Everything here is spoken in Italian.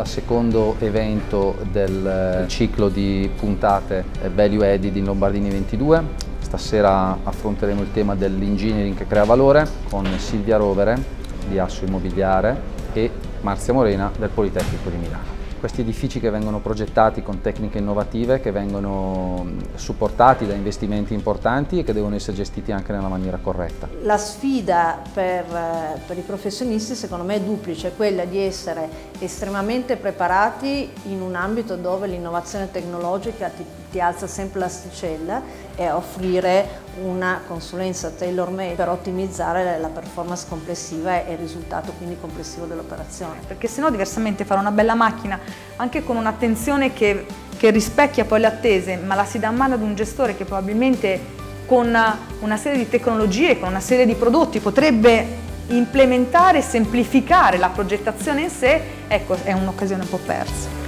al secondo evento del ciclo di puntate Value Added in Lombardini 22. Stasera affronteremo il tema dell'engineering che crea valore con Silvia Rovere di Asso Immobiliare e Marzia Morena del Politecnico di Milano. Questi edifici che vengono progettati con tecniche innovative, che vengono supportati da investimenti importanti e che devono essere gestiti anche nella maniera corretta. La sfida per, per i professionisti secondo me è duplice, quella di essere estremamente preparati in un ambito dove l'innovazione tecnologica ti, ti alza sempre l'asticella e offrire una consulenza tailor-made per ottimizzare la performance complessiva e il risultato quindi complessivo dell'operazione. Perché sennò diversamente fare una bella macchina anche con un'attenzione che, che rispecchia poi le attese, ma la si dà a mano ad un gestore che probabilmente con una serie di tecnologie, con una serie di prodotti potrebbe implementare e semplificare la progettazione in sé, ecco, è un'occasione un po' persa.